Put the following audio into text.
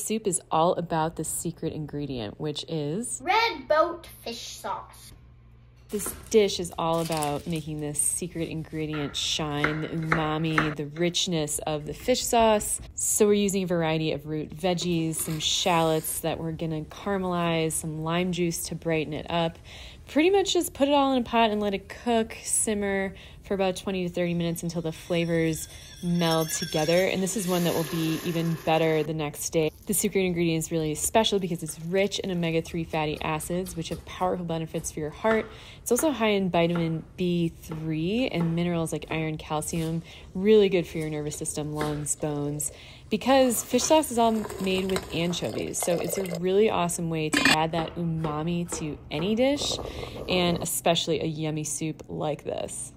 Soup is all about the secret ingredient, which is Red boat fish sauce. This dish is all about making this secret ingredient shine the umami, the richness of the fish sauce. So, we're using a variety of root veggies, some shallots that we're gonna caramelize, some lime juice to brighten it up. Pretty much just put it all in a pot and let it cook, simmer for about 20 to 30 minutes until the flavors meld together. And this is one that will be even better the next day. The secret ingredient is really special because it's rich in omega 3 fatty acids, which have powerful benefits for your heart. It's also high in vitamin B3 and minerals like iron, calcium, really good for your nervous system, lungs, bones. Because fish sauce is all made with anchovies, so it's a really awesome way to add that umami to any dish, and especially a yummy soup like this.